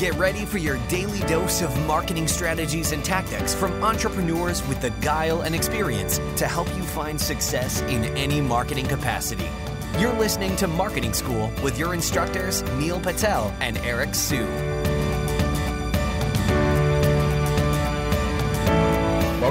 Get ready for your daily dose of marketing strategies and tactics from entrepreneurs with the guile and experience to help you find success in any marketing capacity. You're listening to Marketing School with your instructors, Neil Patel and Eric Siu.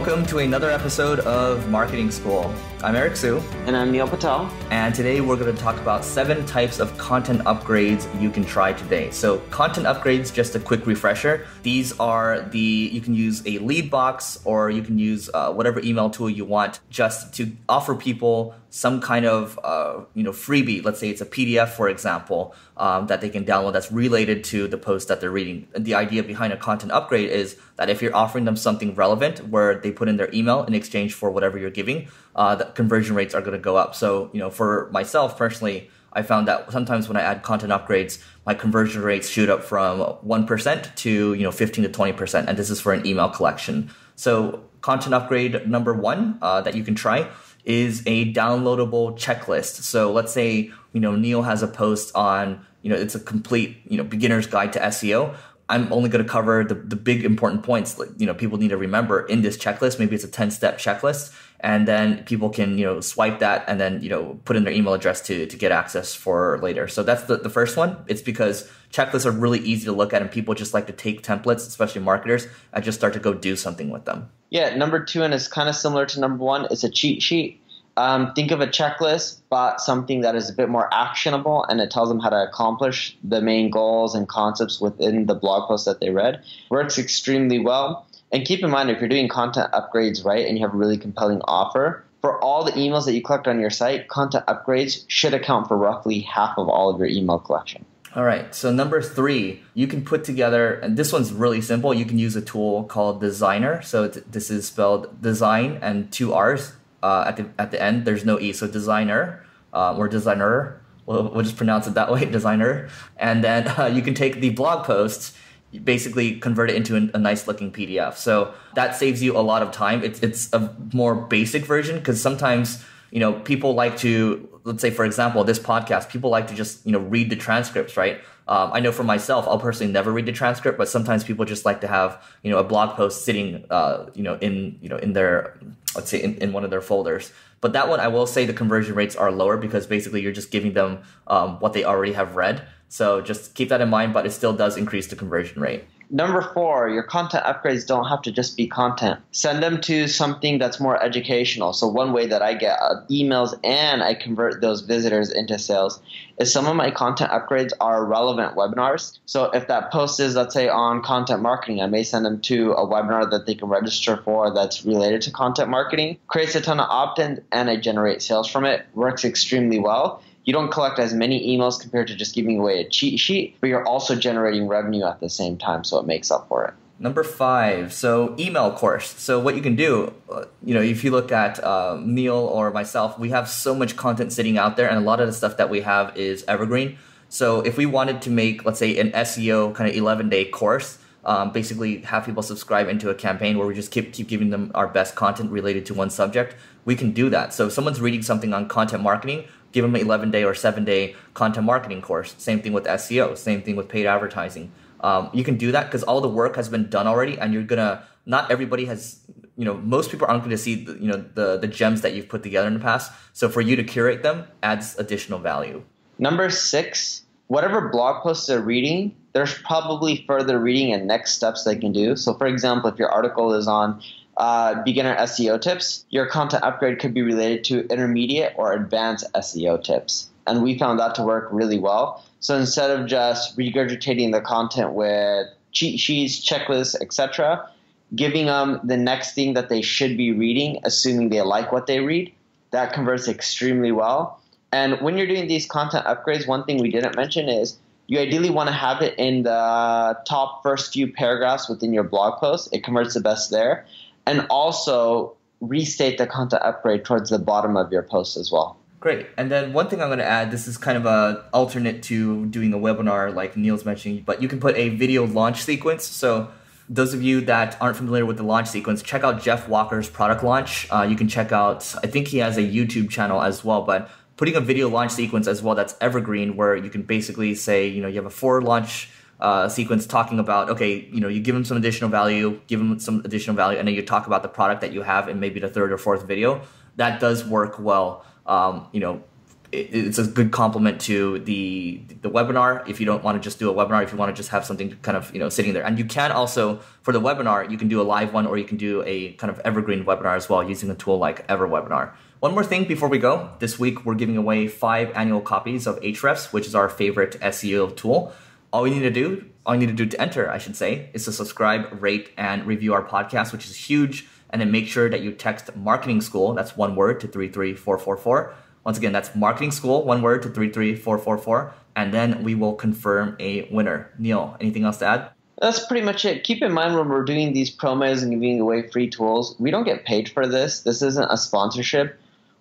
Welcome to another episode of Marketing School. I'm Eric Siu. And I'm Neil Patel. And today we're going to talk about seven types of content upgrades you can try today. So, content upgrades, just a quick refresher. These are the, you can use a Leadbox or you can use uh, whatever email tool you want just to offer people some kind of uh, you know freebie. Let's say it's a PDF, for example, um, that they can download that's related to the post that they're reading. The idea behind a content upgrade is that if you're offering them something relevant, where they put in their email in exchange for whatever you're giving, uh, the conversion rates are going to go up. So you know, for myself personally. I found that sometimes when I add content upgrades, my conversion rates shoot up from 1% to, you know, 15 to 20%. And this is for an email collection. So content upgrade number one uh, that you can try is a downloadable checklist. So let's say, you know, Neil has a post on, you know, it's a complete, you know, beginner's guide to SEO. I'm only going to cover the, the big important points you know, people need to remember in this checklist. Maybe it's a 10 step checklist and then people can, you know, swipe that and then, you know, put in their email address to, to get access for later. So that's the, the first one. It's because checklists are really easy to look at and people just like to take templates, especially marketers, and just start to go do something with them. Yeah, number two, and it's kind of similar to number one, it's a cheat sheet. Um, think of a checklist, but something that is a bit more actionable and it tells them how to accomplish the main goals and concepts within the blog post that they read. Works extremely well. And keep in mind, if you're doing content upgrades right and you have a really compelling offer, for all the emails that you collect on your site, content upgrades should account for roughly half of all of your email collection. All right. So number three, you can put together, and this one's really simple. You can use a tool called Designrr. So this is spelled design and two R's uh, at the at the end. There's no E. So Designrr uh, or Designrr. We'll, we'll just pronounce it that way, Designrr. And then uh, you can take the blog posts, basically convert it into a, a nice looking PDF. So that saves you a lot of time. It's it's a more basic version because sometimes you know people like to let's say for example this podcast people like to just you know read the transcripts right um, i know for myself i'll personally never read the transcript but sometimes people just like to have you know a blog post sitting uh, you know in you know in their let's say in, in one of their folders. But that one i will say the conversion rates are lower because basically you're just giving them um, what they already have read. So just keep that in mind but it still does increase the conversion rate Number four, your content upgrades don't have to just be content. Send them to something that's more educational. So, one way that I get uh, emails and I convert those visitors into sales is some of my content upgrades are relevant webinars. So, if that post is, let's say, on content marketing, I may send them to a webinar that they can register for that's related to content marketing. Creates a ton of opt ins and I generate sales from it. Works extremely well you don't collect as many emails compared to just giving away a cheat sheet, but you're also generating revenue at the same time, so it makes up for it. Number five, so email course. So what you can do, uh, you know, if you look at uh, Neil or myself, we have so much content sitting out there, and a lot of the stuff that we have is evergreen. So if we wanted to make, let's say, an SEO kind of 11 day course, um, basically have people subscribe into a campaign where we just keep keep giving them our best content related to one subject, we can do that. So if someone's reading something on content marketing, give them an 11 day or 7 day content marketing course. Same thing with SEO, same thing with paid advertising. Um, you can do that because all the work has been done already and you're gonna not everybody has you know most people aren't going to see the, you know the the gems that you've put together in the past so for you to curate them adds additional value number six whatever blog posts they're reading there's probably further reading and next steps they can do so for example if your article is on uh, beginner SEO tips, your content upgrade could be related to intermediate or advanced SEO tips. And we found that to work really well. So instead of just regurgitating the content with cheat sheets, checklists, etc., giving them the next thing that they should be reading, assuming they like what they read, that converts extremely well. And when you're doing these content upgrades, one thing we didn't mention is you ideally want to have it in the top first few paragraphs within your blog post. It converts the best there and also restate the content upgrade towards the bottom of your post as well. Great. And then one thing I'm going to add, this is kind of a alternate to doing a webinar like Neil's mentioning, but you can put a video launch sequence. So those of you that aren't familiar with the launch sequence, check out Jeff Walker's product launch. Uh, you can check out, I think he has a YouTube channel as well, but putting a video launch sequence as well that's evergreen where you can basically say, you know, you have a four launch uh, sequence talking about okay, you know, you give them some additional value, give them some additional value, and then you talk about the product that you have in maybe the third or fourth video. That does work well. Um, you know, it, it's a good complement to the the webinar. If you don't want to just do a webinar, if you want to just have something kind of you know sitting there, and you can also for the webinar, you can do a live one, or you can do a kind of evergreen webinar as well using a tool like EverWebinar. One more thing before we go. This week we're giving away five annual copies of Ahrefs which is our favorite SEO tool. All you need to do, all you need to do to enter, I should say, is to subscribe, rate, and review our podcast, which is huge. And then make sure that you text marketing school, that's one word, to 33444. Once again, that's marketing school, one word, to 33444. And then we will confirm a winner. Neil, anything else to add? That's pretty much it. Keep in mind when we're doing these promos and giving away free tools, we don't get paid for this. This isn't a sponsorship.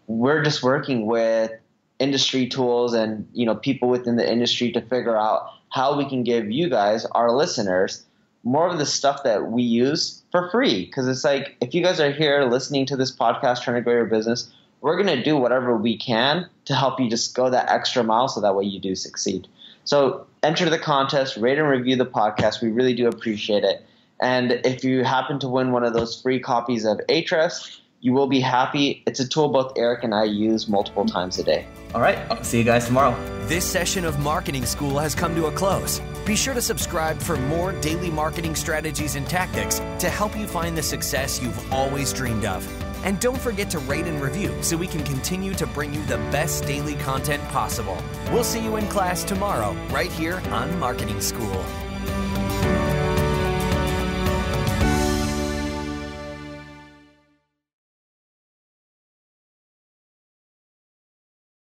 We're just working with industry tools and you know people within the industry to figure out how we can give you guys, our listeners, more of the stuff that we use for free. Because it's like if you guys are here listening to this podcast, trying to grow your business, we're going to do whatever we can to help you just go that extra mile so that way you do succeed. So enter the contest, rate and review the podcast. We really do appreciate it. And if you happen to win one of those free copies of Ahrefs, you will be happy. It's a tool both Eric and I use multiple times a day. All right. I'll see you guys tomorrow. This session of Marketing School has come to a close. Be sure to subscribe for more daily marketing strategies and tactics to help you find the success you've always dreamed of. And don't forget to rate and review so we can continue to bring you the best daily content possible. We'll see you in class tomorrow, right here on Marketing School.